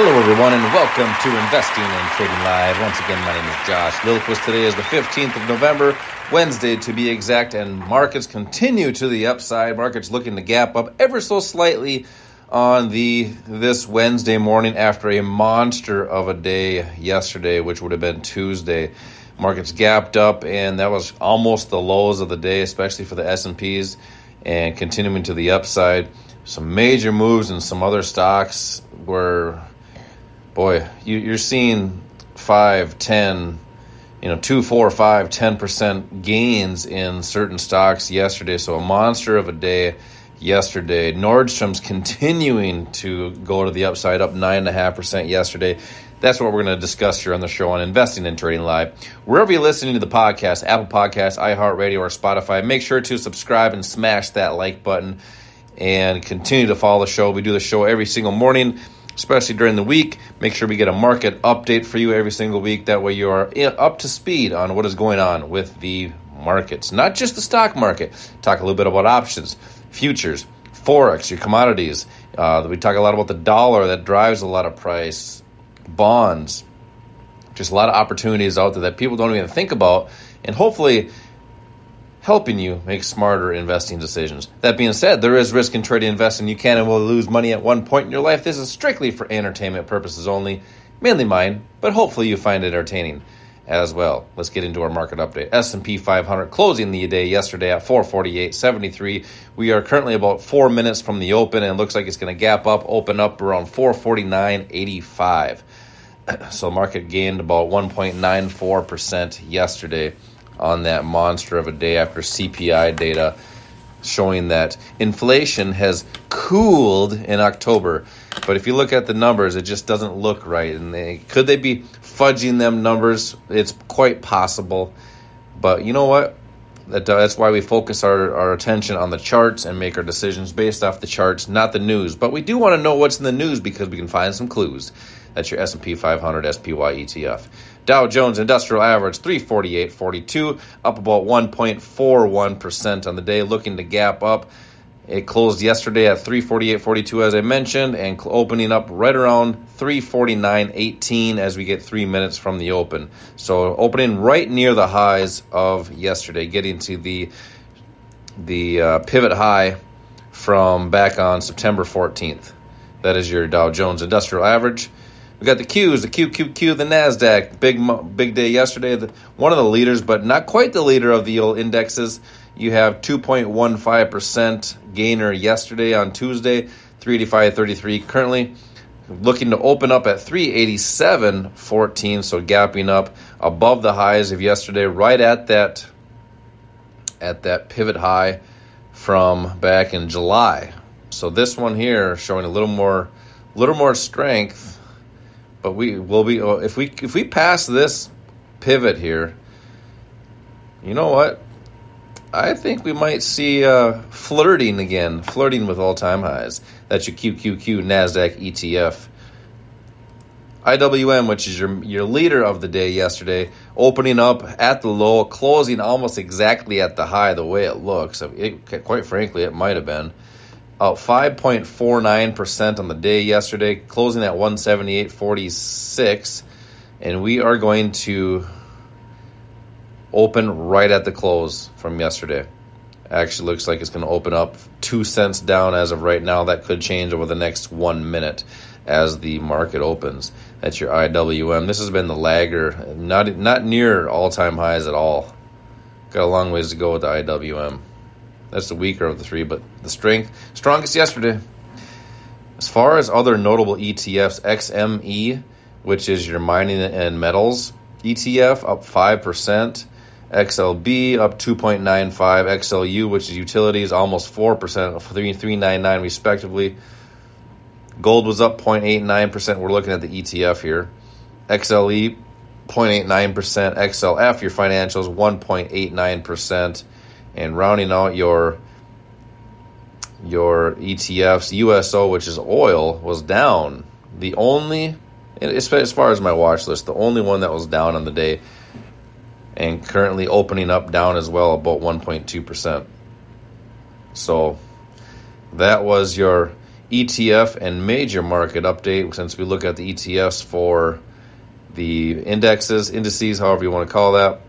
Hello, everyone, and welcome to Investing and Trading Live. Once again, my name is Josh Lillquist. Today is the 15th of November, Wednesday to be exact, and markets continue to the upside. Markets looking to gap up ever so slightly on the this Wednesday morning after a monster of a day yesterday, which would have been Tuesday. Markets gapped up, and that was almost the lows of the day, especially for the S and P's, and continuing to the upside. Some major moves in some other stocks were boy, you, you're seeing five, ten, you know, two, four, five, ten percent gains in certain stocks yesterday. So a monster of a day yesterday. Nordstrom's continuing to go to the upside, up nine and a half percent yesterday. That's what we're going to discuss here on the show on Investing and Trading Live. Wherever you're listening to the podcast, Apple Podcasts, iHeartRadio, or Spotify, make sure to subscribe and smash that like button and continue to follow the show. We do the show every single morning especially during the week. Make sure we get a market update for you every single week. That way, you are up to speed on what is going on with the markets, not just the stock market. Talk a little bit about options, futures, forex, your commodities. Uh, we talk a lot about the dollar that drives a lot of price, bonds. Just a lot of opportunities out there that people don't even think about, and hopefully helping you make smarter investing decisions. That being said, there is risk in trading investing. You can and will lose money at one point in your life. This is strictly for entertainment purposes only, mainly mine, but hopefully you find it entertaining as well. Let's get into our market update. S&P 500 closing the day yesterday at 448.73. We are currently about 4 minutes from the open and looks like it's going to gap up, open up around 449.85. So market gained about 1.94% yesterday on that monster of a day after CPI data showing that inflation has cooled in October. But if you look at the numbers, it just doesn't look right. And they, could they be fudging them numbers? It's quite possible. But you know what? That, that's why we focus our, our attention on the charts and make our decisions based off the charts, not the news. But we do want to know what's in the news because we can find some clues. That's your S&P 500 SPY ETF. Dow Jones Industrial Average 348.42, up about 1.41% on the day, looking to gap up. It closed yesterday at 348.42 as I mentioned and opening up right around 349.18 as we get 3 minutes from the open. So opening right near the highs of yesterday, getting to the the uh, pivot high from back on September 14th. That is your Dow Jones Industrial Average. We got the Qs, the QQQ, the Nasdaq. Big big day yesterday. The, one of the leaders, but not quite the leader of the old indexes. You have 2.15 percent gainer yesterday on Tuesday, 385.33. Currently looking to open up at 387.14, so gapping up above the highs of yesterday, right at that at that pivot high from back in July. So this one here showing a little more little more strength but we will be uh, if we if we pass this pivot here. You know what? I think we might see uh, flirting again, flirting with all time highs. That's your QQQ Nasdaq ETF. IWM, which is your your leader of the day yesterday, opening up at the low, closing almost exactly at the high. The way it looks, it, quite frankly, it might have been up 5.49% on the day yesterday, closing at 178.46. And we are going to open right at the close from yesterday. Actually, looks like it's going to open up two cents down as of right now. That could change over the next one minute as the market opens. That's your IWM. This has been the lagger, not not near all time highs at all. Got a long ways to go with the IWM. That's the weaker of the three, but the strength strongest yesterday. As far as other notable ETFs, XME, which is your mining and metals ETF, up five percent. XLB up 2.95, XLU, which is utilities, almost 4%, 3.99 respectively. Gold was up 0.89%. We're looking at the ETF here. XLE 0.89%, XLF, your financials 1.89% and rounding out your your ETFs, USO, which is oil, was down. The only, as far as my watch list, the only one that was down on the day, and currently opening up down as well, about 1.2%. So that was your ETF and major market update since we look at the ETFs for the indexes, indices, however you want to call that.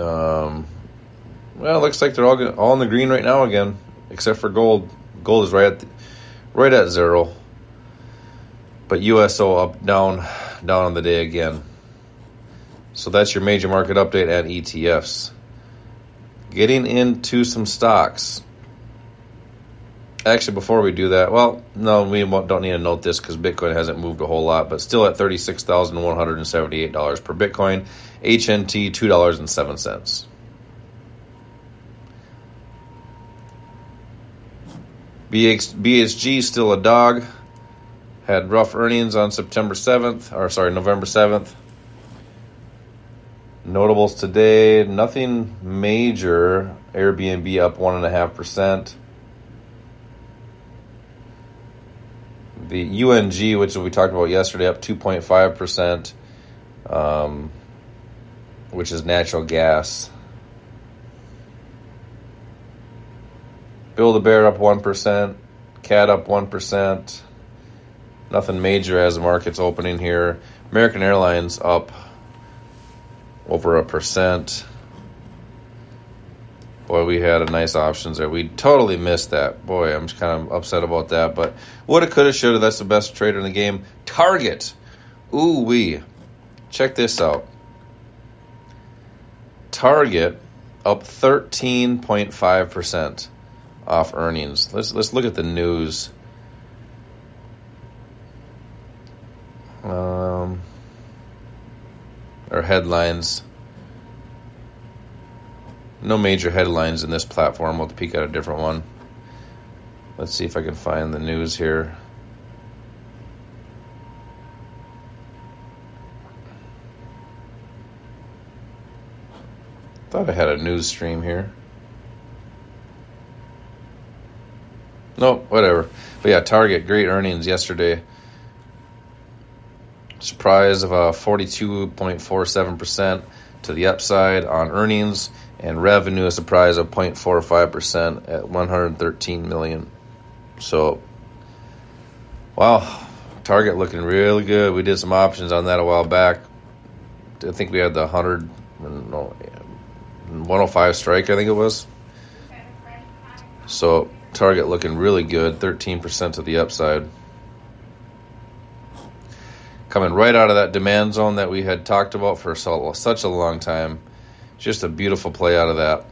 Um, well, it looks like they're all all in the green right now again, except for gold. Gold is right at right at zero. But USO up down down on the day again. So that's your major market update and ETFs. Getting into some stocks. Actually, before we do that, well, no, we don't need to note this because Bitcoin hasn't moved a whole lot, but still at $36,178 per Bitcoin. HNT, $2.07. BX, BHG still a dog. Had rough earnings on September 7th, or sorry, November 7th. Notables today, nothing major. Airbnb up 1.5%. The UNG, which we talked about yesterday, up 2.5%, um, which is natural gas. Build a Bear up 1%, CAT up 1%. Nothing major as the market's opening here. American Airlines up over a percent. Boy, we had a nice options there. We totally missed that. Boy, I'm just kind of upset about that. But woulda, coulda, shoulda. That's the best trader in the game. Target. Ooh wee. Check this out. Target up 13.5% off earnings. Let's let's look at the news. Um, or headlines. No major headlines in this platform. We'll peek at a different one. Let's see if I can find the news here. Thought I had a news stream here. Nope, whatever. But yeah, Target, great earnings yesterday. Surprise of uh, a 42.47% to the upside on earnings and revenue a surprise of 0.45% at 113 million. So wow, Target looking really good. We did some options on that a while back. I think we had the 100 no, 105 strike, I think it was. So Target looking really good, 13% to the upside coming right out of that demand zone that we had talked about for so, such a long time. Just a beautiful play out of that.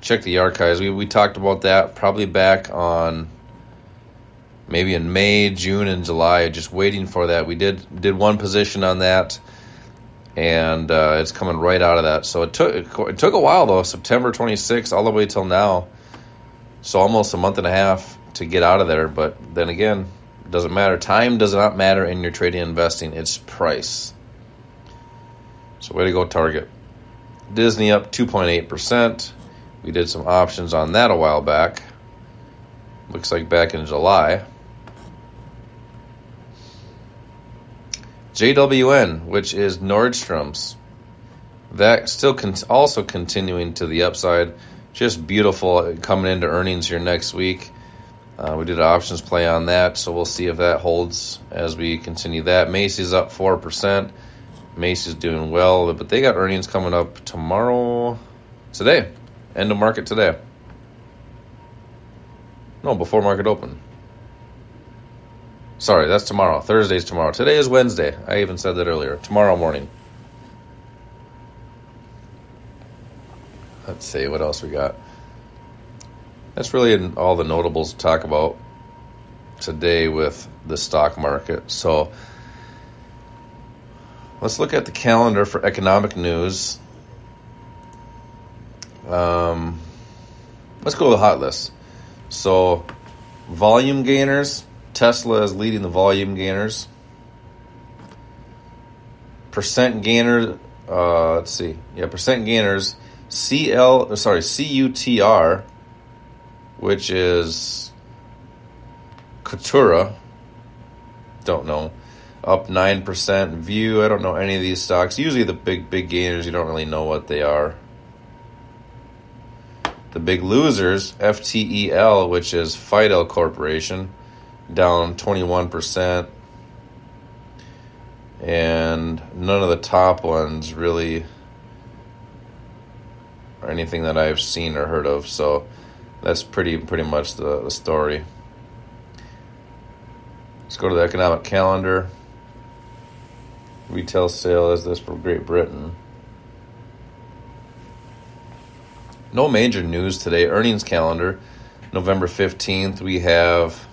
Check the archives. We, we talked about that probably back on maybe in May, June, and July, just waiting for that. We did did one position on that, and uh, it's coming right out of that. So it took it took a while though, September 26th all the way till now. So almost a month and a half to get out of there. But then again, it doesn't matter. Time does not matter in your trading investing. It's price. So way to go, Target. Disney up 2.8%. We did some options on that a while back. Looks like back in July. JWN, which is Nordstrom's. That still con- also continuing to the upside. Just beautiful coming into earnings here next week. Uh, we did an options play on that, so we'll see if that holds as we continue that. Macy's up 4%. Macy's doing well, but they got earnings coming up tomorrow, today, end of market today. No, before market open. Sorry, that's tomorrow. Thursday's tomorrow. Today is Wednesday. I even said that earlier. Tomorrow morning. Let's see what else we got. That's really all the notables to talk about today with the stock market. So let's look at the calendar for economic news. Um, let's go to the hot list. So, volume gainers. Tesla is leading the volume gainers. Percent gainer. Uh, let's see. Yeah, percent gainers. CL. Sorry, CUTR which is Kaltura. Don't know. Up 9%. View, I don't know any of these stocks. Usually the big, big gainers, you don't really know what they are. The big losers, FTEL, which is Fitell Corporation, down 21%. And none of the top ones really are anything that I've seen or heard of. So that's pretty pretty much the, the story. Let's go to the economic calendar. Retail sale is this for Great Britain. No major news today. Earnings calendar, November 15th. We have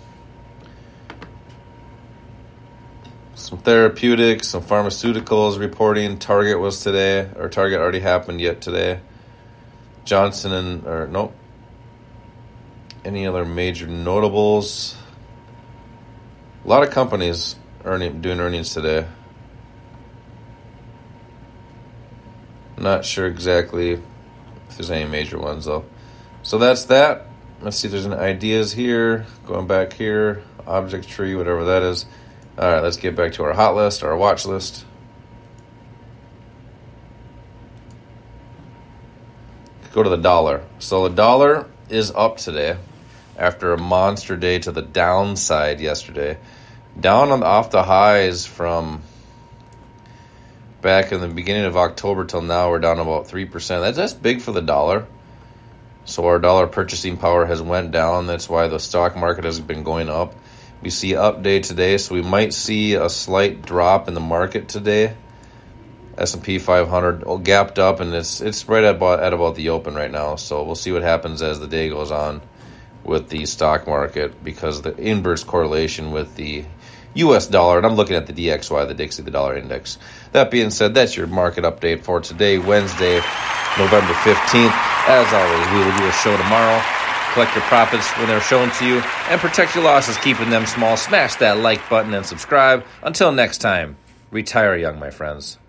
some therapeutics, some pharmaceuticals reporting. Target was today, or Target already happened yet today. Johnson and, or nope. Any other major notables? A lot of companies earning doing earnings today. Not sure exactly if there's any major ones though. So that's that. Let's see if there's any ideas here. Going back here, object tree, whatever that is. All right, let's get back to our hot list, our watch list. Go to the dollar. So the dollar is up today after a monster day to the downside yesterday. Down on off the highs from back in the beginning of October till now, we're down about three percent. That's that's big for the dollar. So our dollar purchasing power has went down. That's why the stock market has been going up. We see update today, so we might see a slight drop in the market today. S and P 500 gapped up, and it's it's right at about at about the open right now. So we'll see what happens as the day goes on with the stock market because the inverse correlation with the US dollar, and I'm looking at the DXY, the Dixie, the dollar index. That being said, that's your market update for today, Wednesday, November 15th. As always, we will do a show tomorrow. Collect your profits when they're shown to you and protect your losses, keeping them small. Smash that like button and subscribe. Until next time, retire young, my friends.